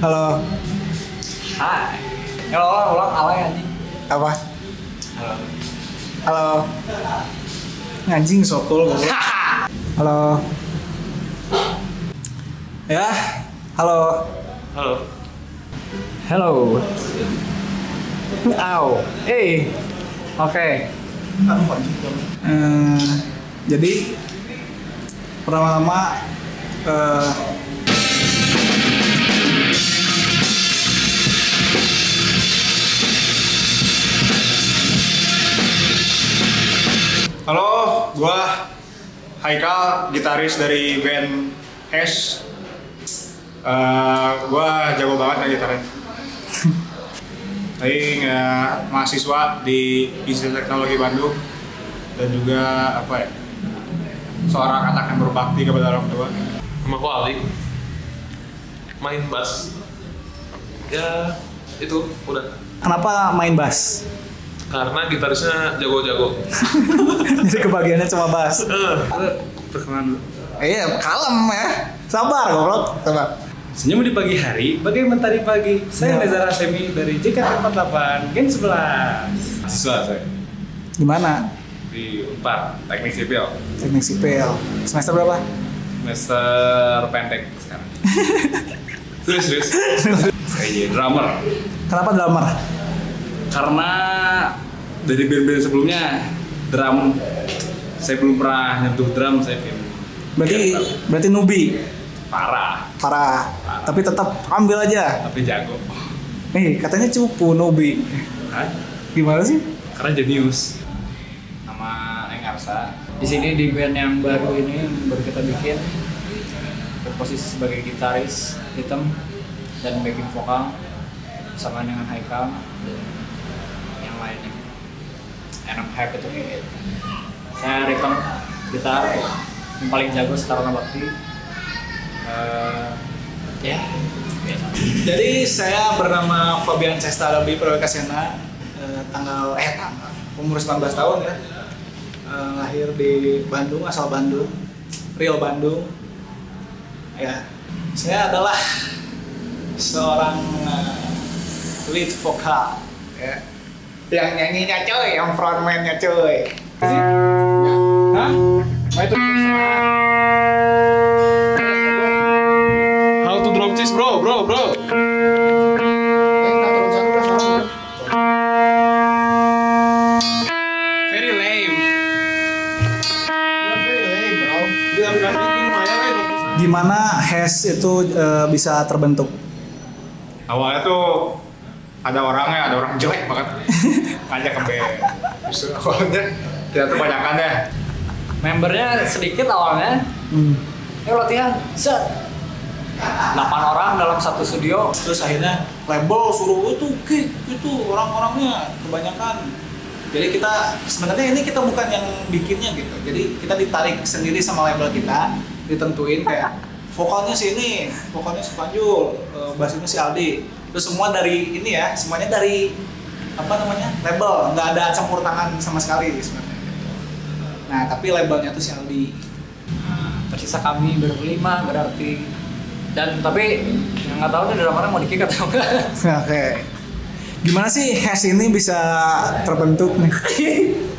Halo. Hai. Kalau ulang ulang alay anjing. Apa? Halo. Halo. Anjing sokol goblok. Halo. Ya. Halo. Halo. Hello. Aw. Eh. Oke. Eh, jadi pertama-tama eh, Halo, gua Haikal, gitaris dari band Hash. Eh, gua jago banget nih gitarnya. Tapi nggak mahasiswa di Institut Teknologi Bandung dan juga apa ya seorang anak yang berbakti kepada orang tua. Sama aku Ali Main bass Ya itu udah kenapa main bass? Karena gitarisnya jago-jago Jadi kebagiannya cuma bass. Eh, Perkenalan dulu. Eh, iya, kalem ya. Sabar goblok. Sabar. Senyum di pagi hari, bagai mentari pagi. Saya Ya. Nezar Asemi dari JKT48, Gen 11. Siswa saya Di mana? Di Unpar, teknik sipil Teknik sipil. Semester berapa? Semester pendek sekarang Serius, serius Saya jadi drummer Kenapa drummer? Karena dari band-band sebelumnya Drum Saya belum pernah nyentuh drum, saya pengen Berarti tahu. berarti nubi. Parah, Parah. Tapi tetap ambil aja. tapi jago Nih, katanya cupu nubi. Hah? Gimana sih? Karena jenius Nama Eng Arsa. Di sini di band yang baru ini yang baru kita bikin berposisi sebagai gitaris hitam dan backing vokal sama dengan Haikal dan. And I'm happy to be it. Saya rhythm gitar yang paling jago sekarang bakti. Eh, ya, biasa. Jadi saya bernama Fabian Cesta Albi Prawekasena eh, tanggal eh tanggal umur 19 tahun ya. Eh, lahir di Bandung, asal Bandung. Real Bandung. Ya. Saya adalah seorang eh, lead vokal ya. Yang nyanyinya coy, yang frontman-nya coy. Hah? Mau itu How to drop cheese bro, bro, bro Very lame. Gimana hash itu eh, bisa terbentuk? Awalnya tuh ada orangnya, ada orang jelek banget ngajak ke band. Justru awalnya kita tuh banyakan deh. Membernya sedikit awalnya, Hmm. Ayo latihan, set. 8 orang dalam satu studio. Terus akhirnya label suruh itu kick itu orang-orangnya kebanyakan. Jadi kita sebenarnya ini kita bukan yang bikinnya gitu. Jadi kita ditarik sendiri sama label kita, ditentuin kayak vokalnya si ini, vokalnya si Panjul, eh, bassnya si Aldi. Terus semua dari ini ya, semuanya dari apa namanya label, nggak ada campur tangan sama sekali sebenarnya. Nah tapi labelnya tuh si Aldi. Nah, tersisa kami berlima berarti dan tapi yang nggak tahu nih drummernya mau dikick atau enggak. Oke. Gimana sih hash ini bisa terbentuk nih?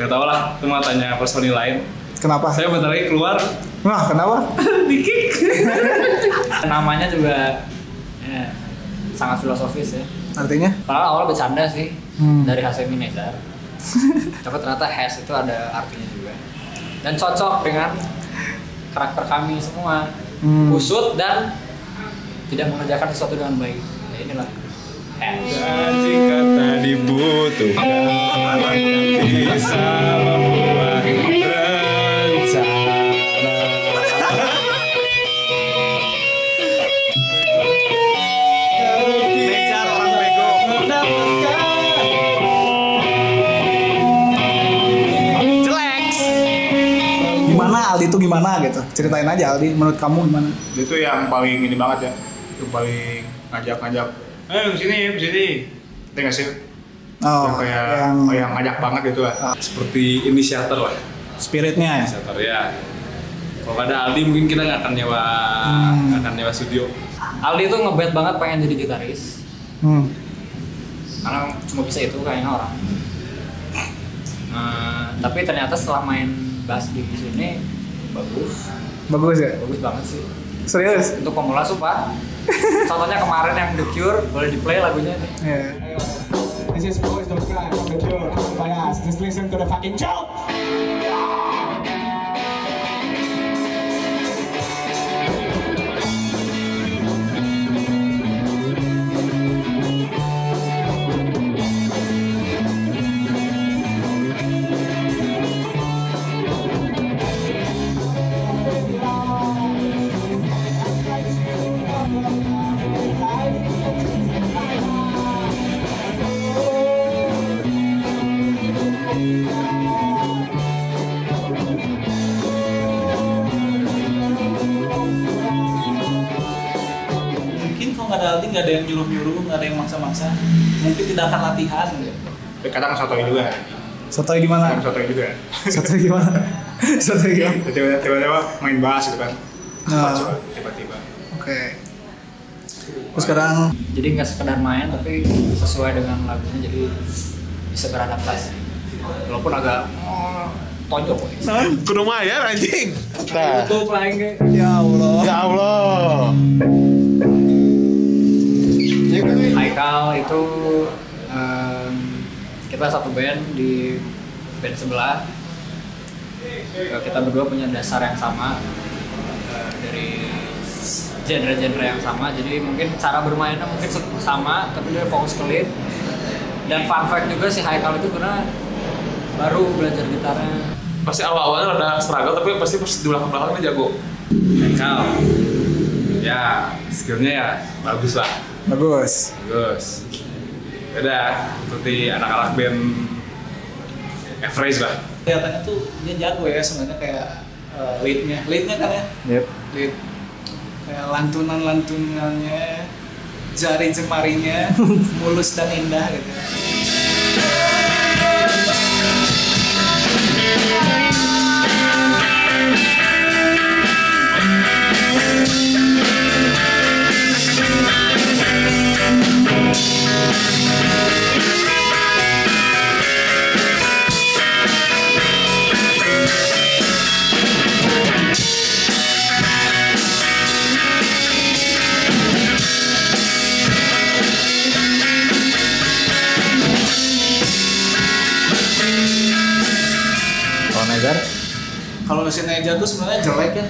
Gak tau lah, itu mah tanya personil lain Kenapa? Saya bentar lagi keluar Wah, kenapa? Di-kick Namanya juga ya, sangat filosofis ya. Artinya? Padahal awal bercanda sih Hmm. dari Hasemi Nezar. Tapi ternyata has itu ada artinya juga. Dan cocok dengan karakter kami semua. Hmm. Kusut dan tidak mengerjakan sesuatu dengan baik. Ya inilah has. Dan jika tak dibutuhkan Bisa Aldi itu gimana gitu? Ceritain aja Aldi, menurut kamu gimana? Dia tuh yang paling ini banget ya. Yang paling ngajak-ngajak. Eh, ke sini, ke sini. Itu nggak sih? Oh, yang kayak yang kayak ngajak banget gitu lah. Seperti inisiator lah spiritnya ya. Inisiator ya Kalau ada Aldi mungkin kita nggak akan nyewa Hmm. akan nyewa studio Aldi tuh ngebet banget pengen jadi gitaris Hmm. karena cuma bisa itu kayaknya orang. Eh, tapi ternyata setelah main bass di sini bagus, Bagus ya? bagus banget sih. Serius? Untuk pemula sumpah. Contohnya kemarin yang The Cure boleh di play lagunya nih. Iya. This is Boys Don't Cry from the Cure, by us. Just listen to the fucking joke. Ada yang nyuruh-nyuruh, nggak ada yang maksa-maksa. Mungkin tidak akan latihan gitu. Tapi kadang sotoy juga. Sotoy gimana? Kadang sotoy juga. Sotoy gimana? Sotoy gimana? Tiba-tiba tiba-tiba main bass gitu kan. Coba tiba-tiba. Oke. Terus sekarang Jadi nggak sekedar main tapi sesuai dengan lagunya jadi bisa beradaptasi. Walaupun agak oh, tonjok. Kudu mayar anjing. Nah. Paling kayak ya Allah. Ya Allah. Haikal itu em, kita satu band di band sebelah Eh, kita berdua punya dasar yang sama eh, dari genre-genre yang sama jadi mungkin cara bermainnya mungkin sama tapi dia fokus ke lead dan fun fact juga si Haikal itu sebenarnya baru belajar gitarnya Pasti awal-awalnya rada struggle tapi pasti pas di belakang-belakang dia jago. Haikal. Ya, skillnya ya bagus lah. Bagus. Bagus. Beda seperti anak-anak band average lah. Kelihatannya tuh dia jago ya sebenarnya kayak eh, leadnya, leadnya kan ya? yep. Lead. Kayak lantunan-lantunannya, jari jemarinya mulus dan indah gitu. Kalau si Neja tuh sebenarnya jelek ya.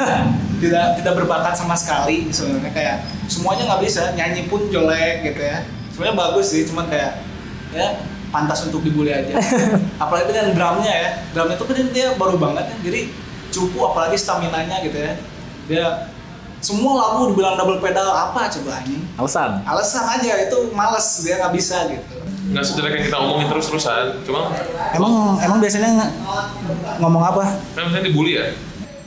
tidak tidak berbakat sama sekali sebenarnya kayak semuanya nggak bisa nyanyi pun jelek gitu ya. Sebenarnya bagus sih cuman kayak ya pantas untuk dibully aja. Apalagi dengan drumnya ya drumnya tuh kan dia baru banget ya jadi cupu apalagi stamina nya gitu ya. Dia semua lagu dibilang double pedal apa coba ini? Alasan? Alasan aja itu males dia nggak bisa gitu Nggak sejelek yang kita omongin terus-terusan. Cuma emang emang biasanya ngomong apa kan misalnya dibully ya.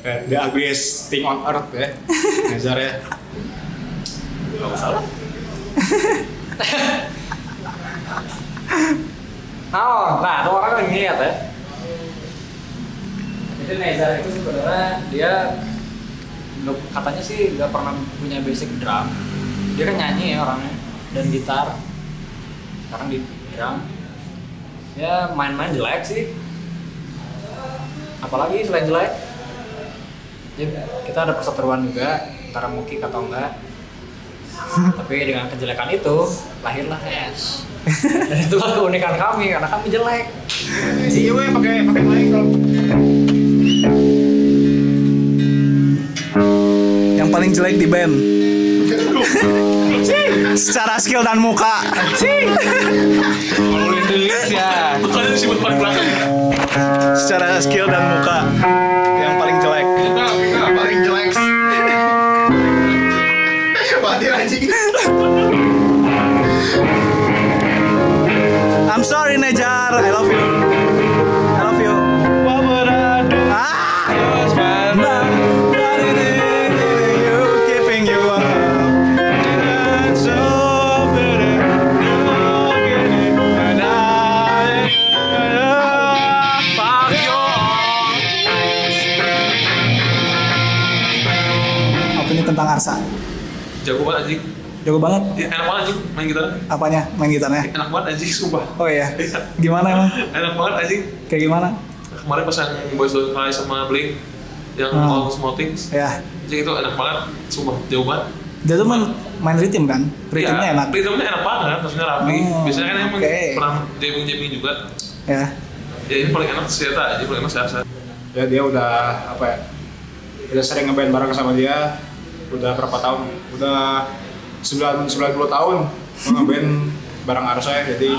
Kayak the ugliest thing on earth ya. Nezar ya. Gak usah lah. Oh, nah ada orang lagi ngeliat ya. Jadi Nezar itu sebenarnya dia nggak- katanya sih nggak pernah punya basic drum. Dia kan nyanyi ya orangnya dan gitar. Sekarang di drum. Ya main-main jelek sih. Apalagi selain jelek. Jadi kita ada perseteruan juga antara Muki atau enggak. Tapi dengan kejelekan itu lahirlah Ash. Dan itulah keunikan kami karena kami jelek. Iya gue pakai pakai mic kalau yang paling jelek di band secara skill dan muka Kalau lu tulis ya. Bukan disebut paling belakang. secara skill dan muka yang paling jelek paling jelek. Mati anjing. I'm sorry Nejar I love you jago banget anjing Jago banget. Ya, enak banget anjing main gitar Apanya? Main gitarnya? enak banget anjing sumpah Oh iya. Iya. Gimana emang? enak banget anjing Kayak gimana? kemarin pas yang Boys Don't Cry sama Blink yang Hmm. All Small Things Ya. anjing itu enak banget sumpah jauh banget Dia tuh main, main ritme kan? Ritmenya Iya, enak. ritmenya enak banget maksudnya rapi Oh, biasanya kan emang oke. pernah jamming-jamming juga Ya. ya ini paling enak sih ya paling enak sih Arsa Ya dia udah apa ya? Udah sering ngeband bareng sama dia. Udah berapa tahun? Udah 9 90 tahun ngeband bareng Arsa. Jadi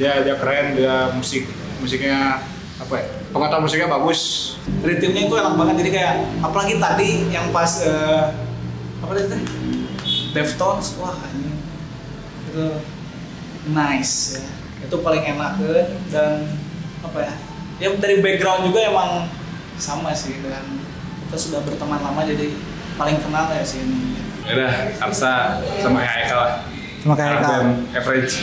dia dia keren, dia musik musiknya apa ya? Pengetahuan musiknya bagus. Ritmenya itu enak banget jadi kayak apalagi tadi yang pas eh, apa teh? Deftones wah ini itu nice ya. Itu paling enak kan dan apa ya? Ya dari background juga emang sama sih dan kita sudah berteman lama jadi paling kenal ya sih ini. Ya udah, Arsa sama kayak Haikal lah. Sama kayak Haikal. Band average.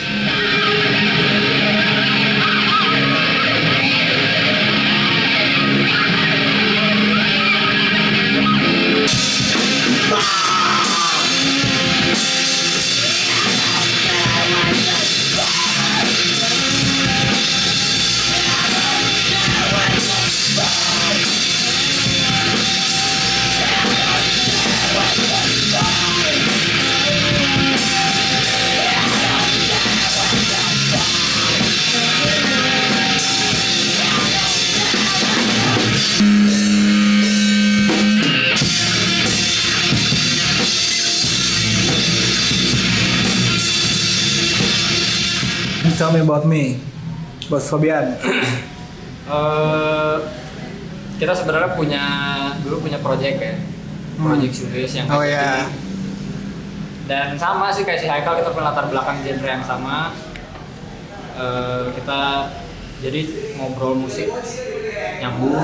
Me about me, about Fabian. Eh, kita sebenarnya punya dulu punya project ya project Sulis yang Oh, kayak iya. gini. dan sama sih kayak si Haikal kita punya latar belakang genre yang sama Eh, kita jadi ngobrol musik nyambung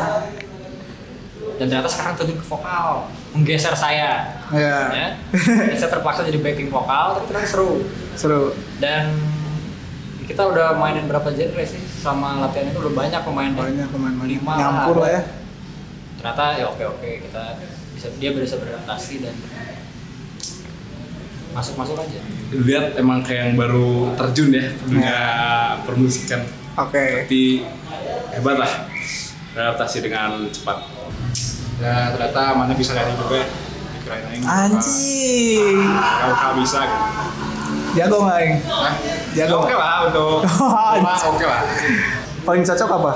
dan ternyata sekarang terjun ke vokal menggeser saya Ya. ya Dan saya terpaksa jadi backing vokal tapi ternyata seru Seru. dan kita udah mainin berapa genre sih sama latihan itu udah banyak pemain Banyak pemain. Lima Nyampur lah ya. ternyata ya oke oke kita bisa dia bisa beradaptasi dan masuk masuk aja Lihat emang kayak yang baru terjun ya dunia permusikan. Oke. Tapi hebat lah beradaptasi dengan cepat. Ya ternyata mana bisa nyanyi juga. Dikirain aing. Anjing. Kalau kalau bisa gitu. Jago nggak Aing? Hah? Jago Oke nggak? lah untuk Cuma oke lah. Paling cocok apa?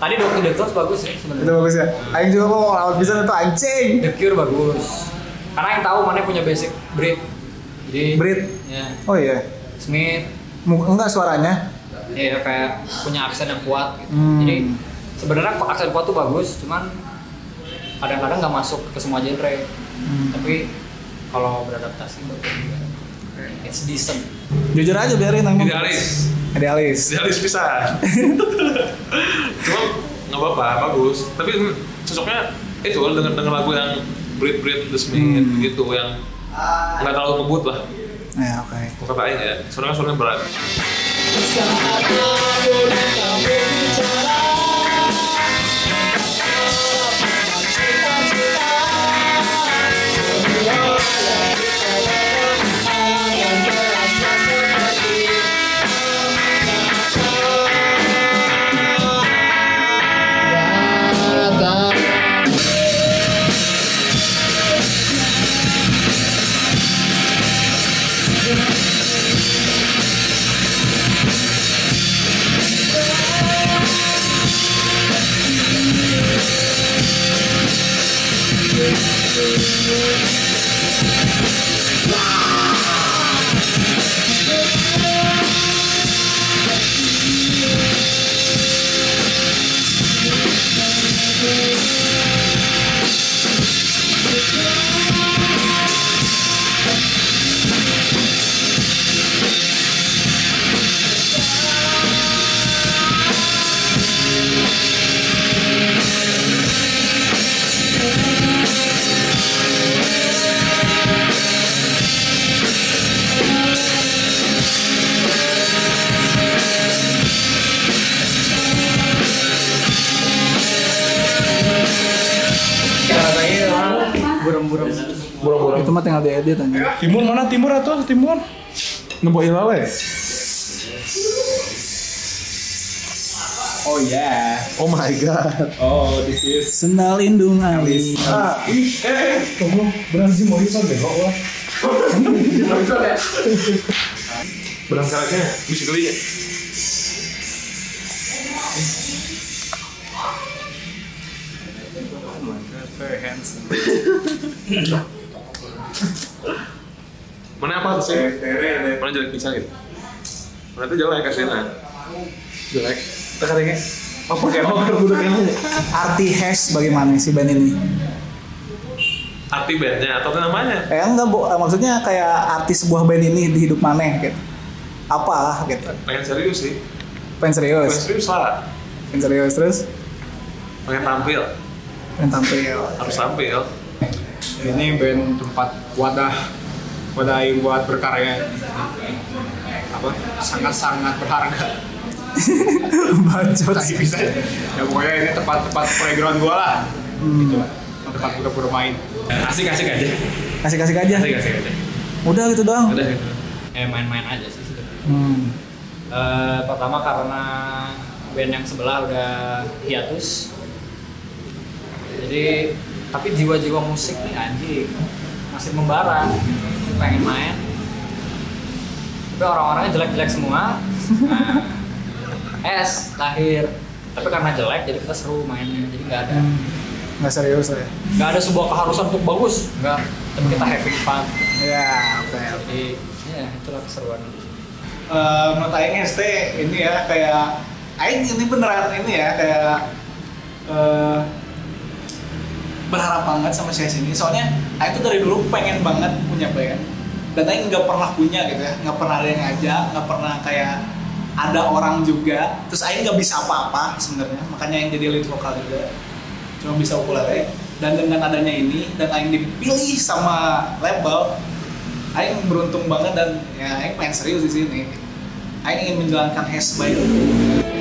tadi dokter Deftones bagus sih Itu sebenarnya bagus ya. Aing juga mau lawan bisa itu anjing. The Cure bagus karena yang tahu mana punya basic Brit jadi Brit? ya Oh iya. Smith Enggak suaranya. ya kayak punya aksen yang kuat gitu. Hmm. jadi sebenarnya aksen kuat tuh bagus cuman kadang-kadang nggak masuk ke semua genre Hmm. tapi kalau beradaptasi bagus juga it's decent Jujur aja biarin Aing. idealis Idealis. idealis bisa cuma nggak apa-apa bagus tapi cocoknya itu dengan dengan lagu yang Brit Brit The Smith Hmm. gitu yang nggak terlalu ngebut lah Ya oke. mau katain ya soalnya soalnya berat mah tinggal diedit aja. Timur mana timur atau timur? Ngebawa ilawe. Oh ya. Oh my god. Oh, this is Sendal lindung alis. Ah, ini eh kamu benar sih Morrison deh kok lah. Berangkatnya bisa kali ya. Very handsome. Mana apa sih? Mana jelek bisa gitu? Mana tuh jelek kasihnya? Jelek. Tekannya apa kayak apa udah kayaknya? Arti hash bagaimana sih band ini? Arti bandnya atau namanya? Eh enggak, Bu. Maksudnya kayak arti sebuah band ini di hidup maneh gitu. Apa gitu. Pengen serius sih. Pengen serius. Pengen serius lah. Pengen serius terus Pengen tampil. pengen tampil. Harus tampil. Ini band tempat wadah yang buat berkarya apa sangat-sangat berharga. Bacot. Tapi bisa ya pokoknya ini tempat-tempat playground gua lah. Gitu lah. Tempat gua bermain. asik-asik aja. Kasih-kasih aja. Asik-asik aja. Udah gitu doang. Udah gitu. Eh main-main aja sih sebenarnya. Hmm. Eh, pertama karena band yang sebelah udah hiatus. Jadi tapi jiwa-jiwa musik nih anjing masih membara, pengen main. Tapi orang-orangnya jelek-jelek semua. Nah, S lahir. Tapi karena jelek jadi kita seru mainnya. Jadi nggak ada Nggak serius lah ya. nggak ada sebuah keharusan untuk bagus. Nggak. Tapi kita having fun. Ya, oke. Jadi ya itulah keseruan. Eh, menurut Aing ST ini ya kayak Aing ini beneran ini ya kayak eh, berharap banget sama saya sini soalnya Aing tuh dari dulu pengen banget punya band dan Aing nggak pernah punya gitu ya. Nggak pernah ada yang ngajak nggak pernah kayak ada orang juga. Terus Aing nggak bisa apa-apa sebenarnya. Makanya Aing jadi lead vokal juga. Cuma bisa ukulele. Dan dengan adanya ini dan Aing dipilih sama label Aing beruntung banget dan ya Aing pengen serius di sini. Aing ingin menjalankan hash baik.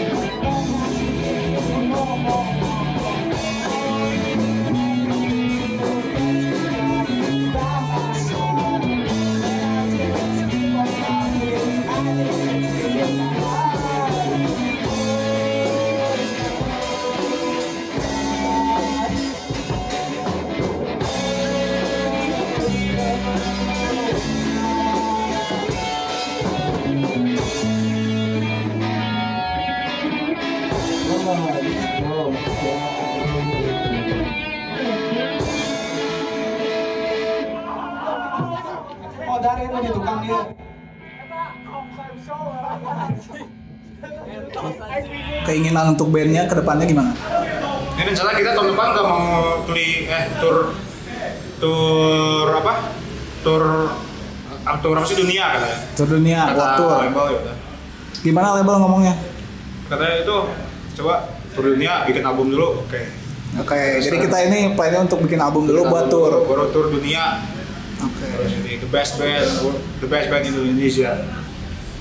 Keinginan untuk bandnya ke depannya gimana? Ini rencana kita tahun depan udah mau keli eh tur tur apa? Tur tur apa sih dunia katanya. Tur dunia, Kata tour. label ya. Gimana label ngomongnya? Katanya itu coba tur dunia bikin album dulu. Oke. Oke, jadi kita ini plannya untuk bikin album dulu buat Album tour. dulu, Baru tur dunia. Oke. Terus ini the best band, the best band in Indonesia.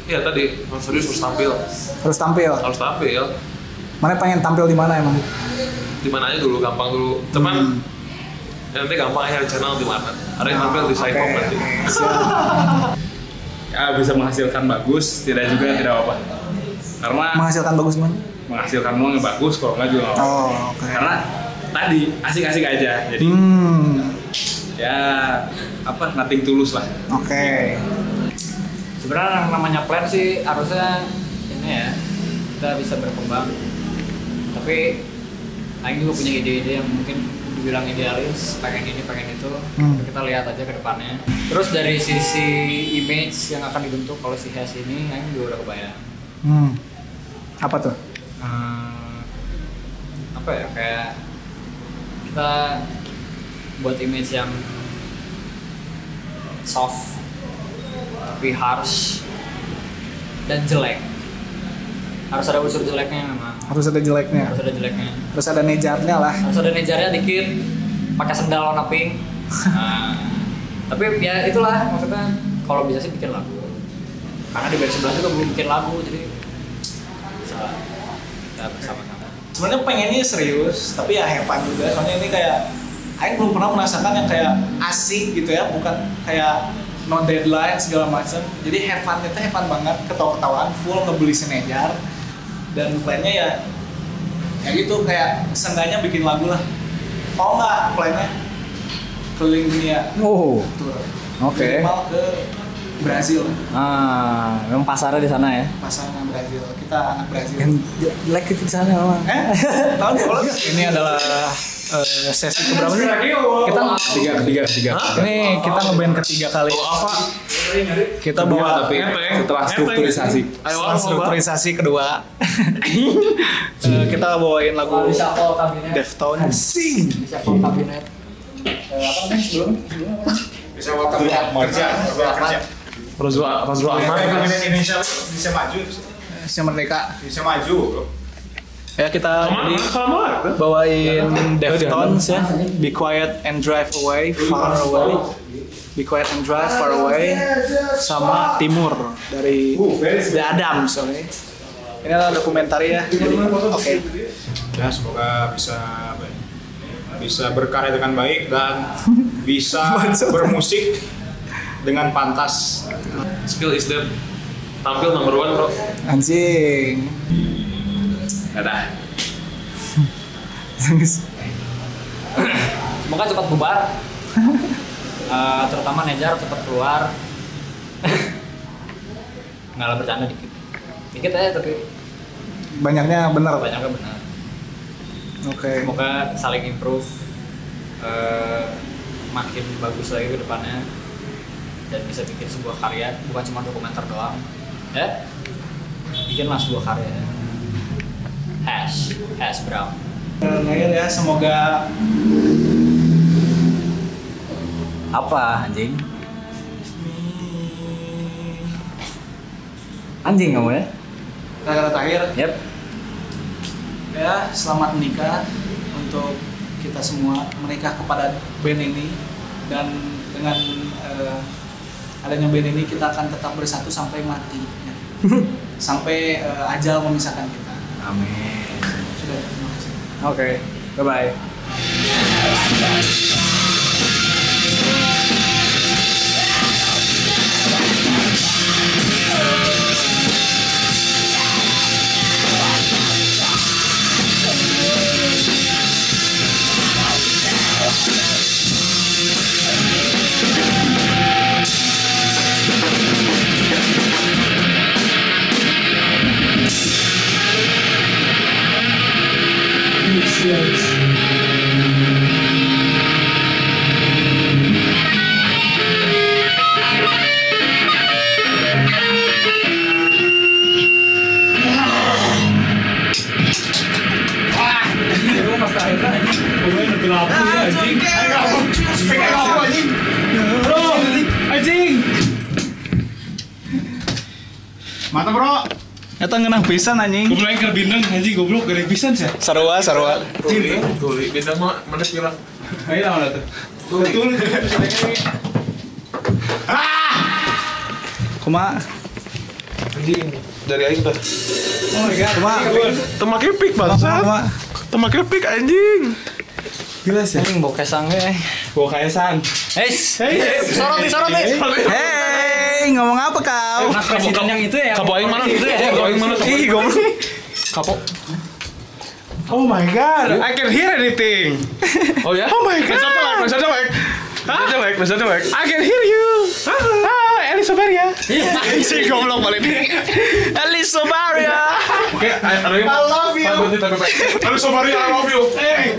Iya tadi, harus serius harus tampil. Harus tampil. Harus tampil. Mana pengen tampil di mana emang? Di mana aja dulu, gampang dulu. Cuman ya nanti gampang aja di channel di mana. Ada yang tampil di Oke. side pop nanti. Ya bisa menghasilkan bagus, tidak juga tidak apa-apa. Karena Menghasilkan bagus gimana? menghasilkan uang yang bagus kalau nggak juga apa-apa. Oh, oke. Karena tadi asik-asik aja. Jadi Hmm. ya apa nothing tulus lah. Oke. sebenarnya yang namanya plan sih harusnya ini ya kita bisa berkembang tapi Aing juga punya ide-ide yang mungkin dibilang idealis pengen ini pengen itu Hmm. kita lihat aja ke depannya terus dari sisi image yang akan dibentuk kalau si Hes ini Aing juga udah kebayang Hmm. Apa tuh? Eh, apa ya kayak kita buat image yang soft tapi harsh dan jelek harus ada unsur jeleknya memang Harus ada jeleknya. harus ada jeleknya Terus ada nejarnya lah. harus ada nejarnya dikit pakai sendal warna pink Nah, tapi ya itulah maksudnya kalau bisa sih bikin lagu karena di band sebelah juga belum bikin lagu jadi bisa kita bersama-sama Sebenarnya pengennya serius, tapi ya have fun juga. Soalnya ini kayak Aing belum pernah merasakan yang kayak asik gitu ya, bukan kayak no deadline segala macam. Jadi have fun itu have fun banget, ketawa-ketawaan full ngebeli senejar dan plannya ya ya gitu kayak seenggaknya bikin lagu lah. Mau nggak plannya keliling dunia Oh, tour? Oke. Minimal ke Brazil, ah, memang pasarnya di sana ya. pasangan Brazil. Kita anak Brazil. jelek itu di sana memang. Eh, tahun kalau ini adalah eh, sesi keberapa sih? Kita Tiga, ketiga, ketiga. ini kita ngeband ketiga kali. Kita bawa tapi setelah strukturisasi. Ayo, setelah strukturisasi kedua. Eh, kita bawain lagu kabinet. Deftones. Reshuffle kabinet. Eh, apa namanya sebelum? Bisa waktu kerja, kerja. Rozwa Ahmad. Kabinet Indonesia bisa maju, Indonesia Merdeka. bisa maju, bro. Ya kita bawain Deftones ya. Be quiet and drive away, far away. Be quiet and drive far away sama Timur dari The Adams, oke. Ini adalah dokumenter ya. Jadi oke. Ya semoga bisa apa ya, bisa berkarya dengan baik dan bisa bermusik dengan pantas. Skill is dead. Tampil number one bro. Anjing. Ada. Semoga cepat bubar. Eh, terutama Nejar cepat keluar. Nggak lah bercanda dikit. Dikit aja tapi Banyaknya benar. banyaknya benar. Oke. Semoga saling improve. eh, makin bagus lagi ke depannya dan bisa bikin sebuah karya bukan cuma dokumenter doang ya bikinlah sebuah karya hash hash brown ya, semoga apa anjing? Anjing kamu ya? Kata-kata terakhir. Yep. Ya selamat menikah untuk kita semua. Menikah kepada band ini. Dan dengan eh, adanya band ini kita akan tetap bersatu sampai mati. Ya. sampai eh, ajal memisahkan kita. Amin. Sudah terima kasih. Oke bye bye pisan anjing. Goblok yang bindeng anjing goblok gede pisan sih. Sarua, sarua. Tuli, tuli. Beda mah mana kira? Ayo lah mana tuh. Betul. Kuma. Anjing. Dari aing teh. Oh my god. Kuma. Pick Kuma. bangsat. Kuma. Temake pick anjing. Gila sih. anjing bau kesang eh Gua kaesan. Hei, sorot sorot nih. Hey, ngomong apa kau? Anak presiden yang itu ya. Kapo aing mana? Kapo aing mana? Ih, goblok. Kapo. Oh my god, I can hear anything. Oh ya? Oh my god. Nasa jelek, nasa jelek. Nasa jelek, nasa jelek. I can hear you. Ah, Elisaberia. Si goblok balik nih. Elisa Maria. Oke, I, I love you. I love you. I love you. Halo,